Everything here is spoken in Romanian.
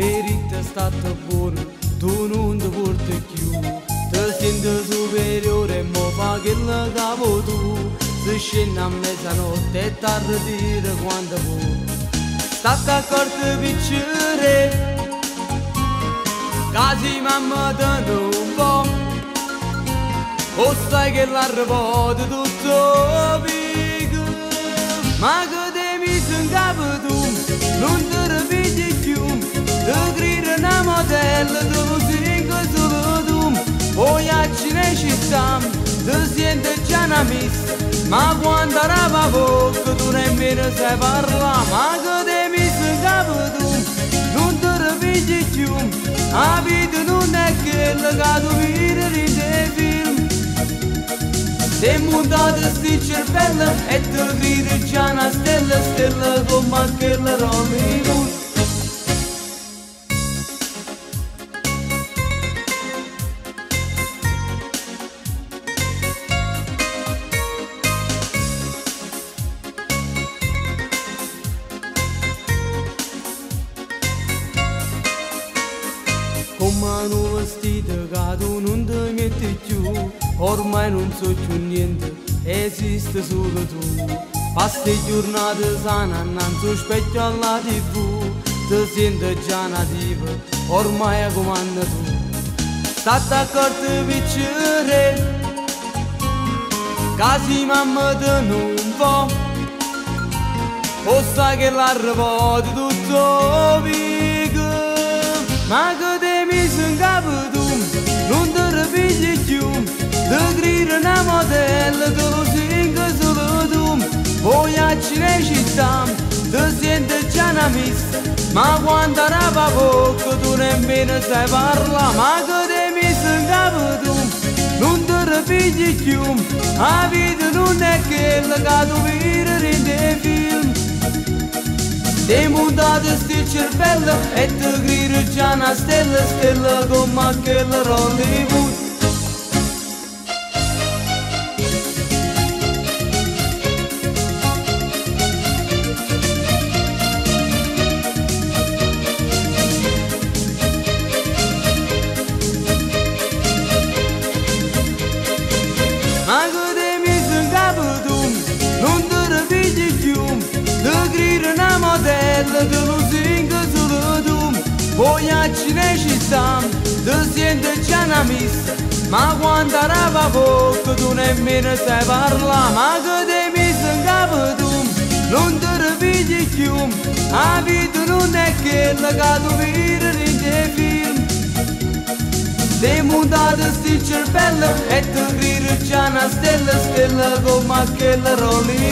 è stato buono, tu non ti porti più. Ti senti superiore e mo fa che la capo tu. Se scendi a mezzanotte e tardi dire quando vuoi. State accorti piccere, casi mamma te un po'. O sai che l'arrivo di tutto pico, ma che te mi in capo tu, modella, tu singolo solo tu, poi a cine città, ti senti già una missa, ma quando arriva poco tu nemmeno sai parlare, ma che te mi in capo tu, non ti ripeti più, la vita non è quella che tu vedi in te film. Se mutato sti cervello e te vedi già una stella, stella come quella Robin Romanul vestidă, gadul unde mi-e Ori mai nu niente, esiste solo tu Paste giornate sana, non so specchio alla tv Ti sento già nativa, ormai a comanda tu Stata corte vicere Casi mamma te non può O sa che l'arrivo di tutto vico Ma che che te mi in capo tu non ti ripigli più, la vita non è quella che tu vedi in dei film. Ti montate sti cervello e ti grida già una stella, stella come quella Hollywood. Ma missa, ma quando arriva poco tu nemmeno sai parlare, ma che te mi in capo tu, non ti ripigli più, la vita non è che tu vedi in dei film. Ti montate sti cervello e ti grida già una stella, stella come quella Rolling